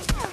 Oh!